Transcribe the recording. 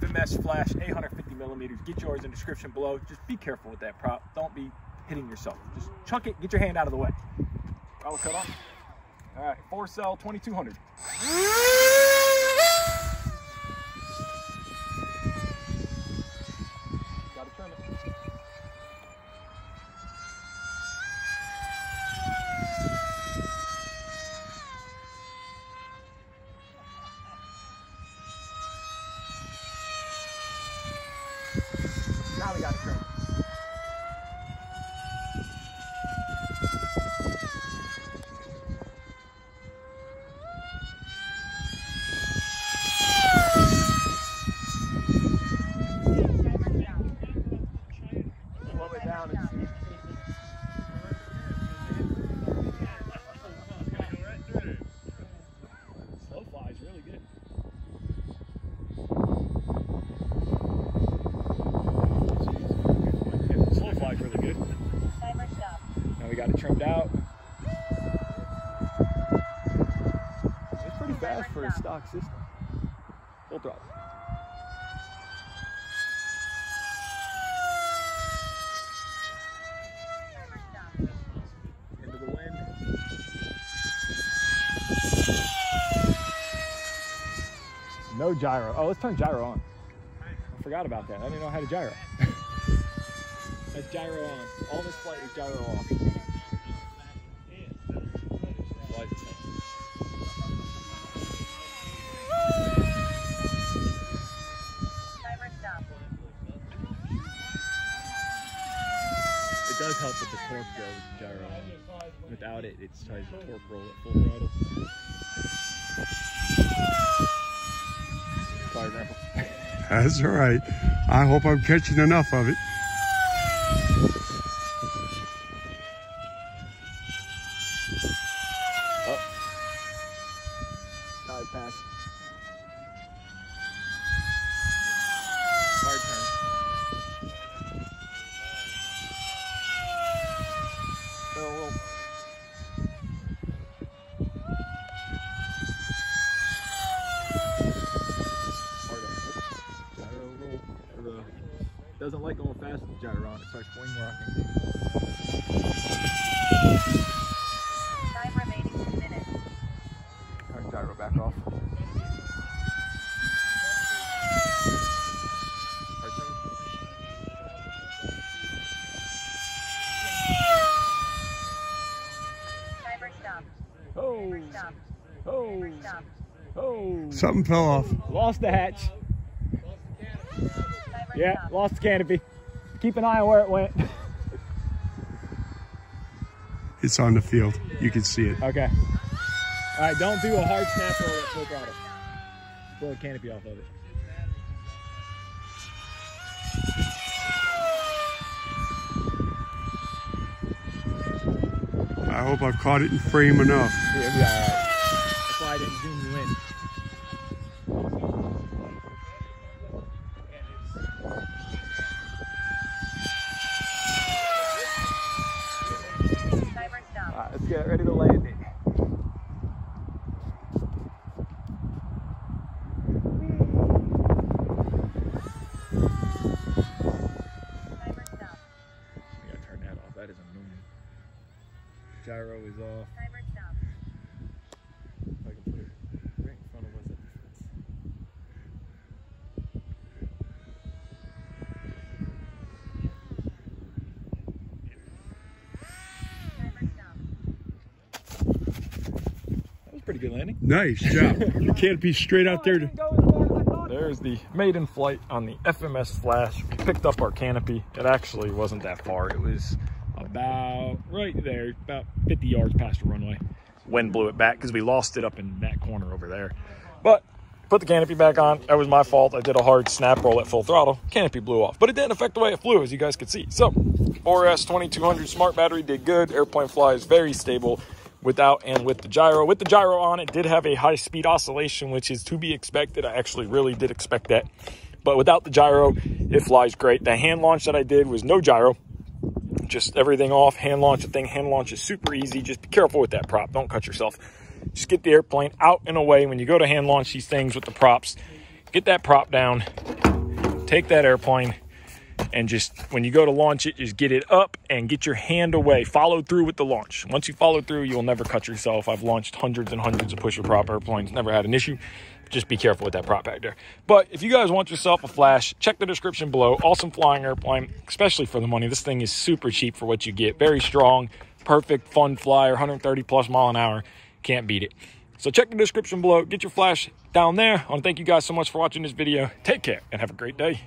FMS Flash 850 millimeters. Get yours in the description below. Just be careful with that prop. Don't be hitting yourself. Just chuck it, get your hand out of the way. Throttle cut off. All right, four cell 2200. Now we gotta trim. Slow it down and see. Slow fly is really good. Yeah, Slow fly is really good. Timer stop. Now we got it trimmed out. It's pretty fast for a stock system. Full throttle. Into the wind. No gyro. Oh, let's turn gyro on. I forgot about that. I didn't know how to gyro. That's gyro on. All this flight is gyro off. Flies itself. Timer stop. It does help with the torque though gyro. Without it, it tries to torque roll at full throttle. Sorry, Grandpa. That's all right. I hope I'm catching enough of it. Oh. Tide pass. Hard turn. Barrel roll. Hard on. Gyro roll. Or, uh, Doesn't like going fast with the gyro. It starts wing rocking. Time remaining two minutes. Turn gyro back off. Hard turn. Timer stop. Oh, oh, oh. Something fell off. Lost the hatch. Yeah, lost the canopy. Keep an eye on where it went. It's on the field. You can see it. okay. All right, don't do a hard snap roll at full throttle. Blow the canopy off of it. I hope I've caught it in frame enough. Yeah, it'll be all right. That's why I didn't zoom you in. Timer stop. All right, let's get ready to land it. Gyro is off. Timer stop. If I can put it right in front of what's that difference? Timer stop. That was a pretty good landing. Nice job. You can't be straight out there. To... There's the maiden flight on the FMS Flash. We picked up our canopy. It actually wasn't that far. It was about right there, about 50 yards past the runway. Wind blew it back because we lost it up in that corner over there. But put the canopy back on. That was my fault. I did a hard snap roll at full throttle. Canopy blew off, but it didn't affect the way it flew, as you guys could see. So 4S 2200 smart battery did good. Airplane flies very stable without and with the gyro. With the gyro on, it did have a high speed oscillation, which is to be expected. I actually really did expect that. But without the gyro, it flies great. The hand launch that I did was no gyro. Just everything off, hand launch the thing. Hand launch is super easy. Just be careful with that prop. Don't cut yourself. Just get the airplane out and away when you go to hand launch these things with the props. Get that prop down take that airplane and just when you go to launch it, just get it up and get your hand away. Follow through with the launch. Once you follow through, you'll never cut yourself. I've launched hundreds and hundreds of pusher prop airplanes, never had an issue. Just be careful with that prop back there. But if you guys want yourself a flash, check the description below. Awesome flying airplane, especially for the money. This thing is super cheap for what you get. Very strong, perfect, fun flyer, 130 plus mile an hour. Can't beat it. So check the description below. Get your flash down there. I want to thank you guys so much for watching this video. Take care and have a great day.